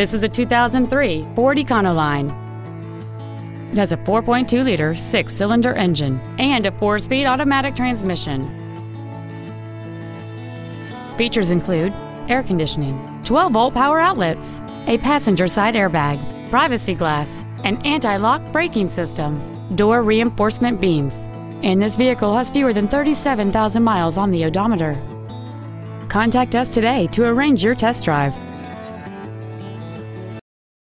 This is a 2003 Ford Econoline. It has a 4.2-liter six-cylinder engine and a four-speed automatic transmission. Features include air conditioning, 12-volt power outlets, a passenger side airbag, privacy glass, an anti-lock braking system, door reinforcement beams, and this vehicle has fewer than 37,000 miles on the odometer. Contact us today to arrange your test drive.